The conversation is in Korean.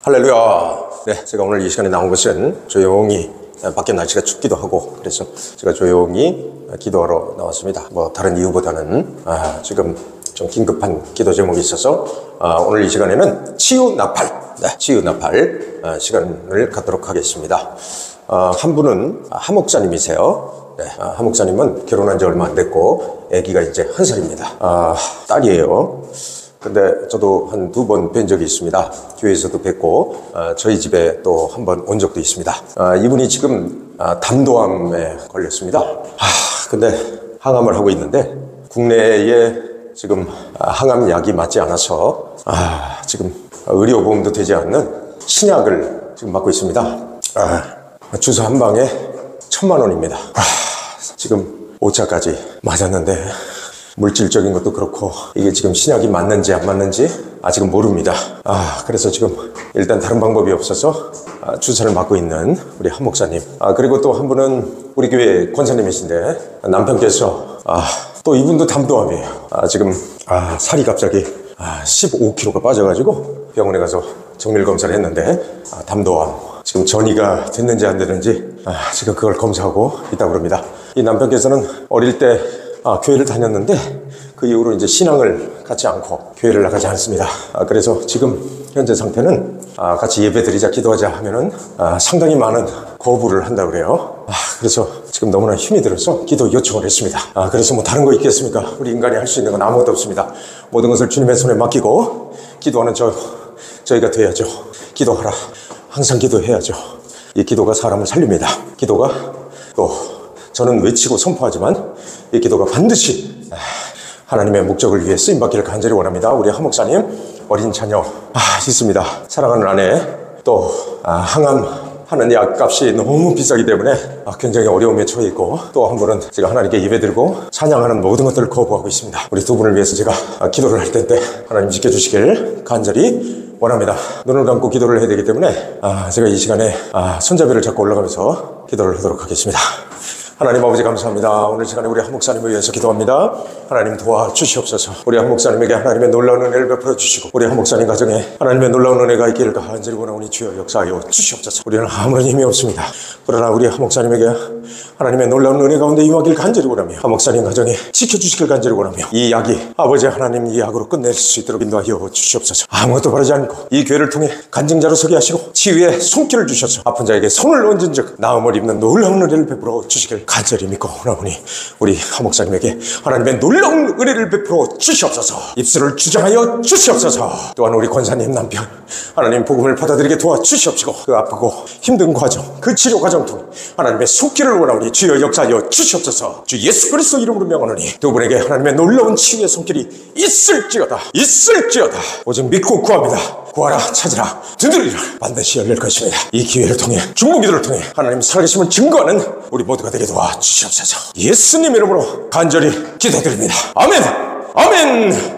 할렐루야. 네, 제가 오늘 이 시간에 나온 것은 조용히 밖에 날씨가 춥기도 하고 그래서 제가 조용히 기도하러 나왔습니다. 뭐 다른 이유보다는 아, 지금 좀 긴급한 기도 제목이 있어서 아, 오늘 이 시간에는 치유 나팔, 네, 치유 나팔 아, 시간을 갖도록 하겠습니다. 아, 한 분은 한 목사님이세요. 네, 아, 한 목사님은 결혼한 지 얼마 안 됐고 아기가 이제 한 살입니다. 아, 딸이에요. 근데 저도 한 두 번 뵌 적이 있습니다. 교회에서도 뵙고 어, 저희 집에 또 한 번 온 적도 있습니다. 아, 이분이 지금 아, 담도암에 걸렸습니다. 아, 근데 항암을 하고 있는데 국내에 지금 아, 항암 약이 맞지 않아서 아, 지금 의료 보험도 되지 않는 신약을 지금 맞고 있습니다. 아, 주사 한 방에 천만 원입니다. 아, 지금 5차까지 맞았는데 물질적인 것도 그렇고 이게 지금 신약이 맞는지 안 맞는지 아직은 모릅니다. 아 그래서 지금 일단 다른 방법이 없어서 아, 주사를 맞고 있는 우리 한 목사님. 아 그리고 또 한 분은 우리 교회 권사님이신데 남편께서 아 또 이분도 담도암이에요. 아 지금 아 살이 갑자기 아 15kg가 빠져가지고 병원에 가서 정밀 검사를 했는데 아, 담도암. 지금 전이가 됐는지 안 됐는지 아, 지금 그걸 검사하고 있다고 그럽니다. 이 남편께서는 어릴 때 아, 교회를 다녔는데 그 이후로 이제 신앙을 갖지 않고 교회를 나가지 않습니다. 아, 그래서 지금 현재 상태는 아, 같이 예배드리자 기도하자 하면은 아, 상당히 많은 거부를 한다 그래요. 아, 그래서 지금 너무나 힘이 들어서 기도 요청을 했습니다. 아, 그래서 뭐 다른 거 있겠습니까? 우리 인간이 할 수 있는 건 아무것도 없습니다. 모든 것을 주님의 손에 맡기고 기도하는 저 저희가 돼야죠. 기도하라. 항상 기도해야죠. 이 기도가 사람을 살립니다. 기도가 또 저는 외치고 선포하지만 이 기도가 반드시 하나님의 목적을 위해 쓰임받기를 간절히 원합니다. 우리 한 목사님 어린 자녀 아, 있습니다. 사랑하는 아내 또 아, 항암 하는 약값이 너무 비싸기 때문에 아, 굉장히 어려움에 처해 있고 또 한 분은 제가 하나님께 예배드리고 찬양하는 모든 것들을 거부하고 있습니다. 우리 두 분을 위해서 제가 아, 기도를 할 텐데 하나님 지켜주시길 간절히 원합니다. 눈을 감고 기도를 해야 되기 때문에 아, 제가 이 시간에 아, 손잡이를 잡고 올라가면서 기도를 하도록 하겠습니다. 하나님 아버지 감사합니다. 오늘 시간에 우리 한 목사님을 위해서 기도합니다. 하나님 도와주시옵소서. 우리 한 목사님에게 하나님의 놀라운 은혜를 베풀어 주시고 우리 한 목사님 가정에 하나님의 놀라운 은혜가 있기를 간절히 원하오니 주여 역사하여 주시옵소서. 우리는 아무런 힘이 없습니다. 그러나 우리 한 목사님에게 하나님의 놀라운 은혜 가운데 임하길 간절히 원하며 한 목사님 가정에 지켜주시길 간절히 원하며 이 약이 아버지 하나님 이 약으로 끝낼 수 있도록 인도하여 주시옵소서. 아무것도 바르지 않고 이 교회를 통해 간증자로 서게 하시고 치유의 손길을 주셔서 아픈 자에게 손을 얹은 즉 나음을 입는 놀라운 은혜를 베풀어 주시길 간절히 믿고 오나보니 우리 하 목사님에게 하나님의 놀라운 은혜를 베풀어 주시옵소서 입술을 주장하여 주시옵소서 또한 우리 권사님 남편 하나님 복음을 받아들이게 도와주시옵시고 그 아프고 힘든 과정 그 치료 과정 통 하나님의 속기를 원하오니 주여 역사하여 주시옵소서. 주 예수 그리스도 이름으로 명하노니 두 분에게 하나님의 놀라운 치유의 손길이 있을지어다 있을지어다. 오직 믿고 구합니다. 구하라 찾으라 두드리라. 반드시 열릴 것입니다. 이 기회를 통해 중보 기도를 통해 하나님 살아계심을 증거하는 우리 모두가 되게 도와 주시옵소서. 예수님 이름으로 간절히 기도드립니다. 아멘! 아멘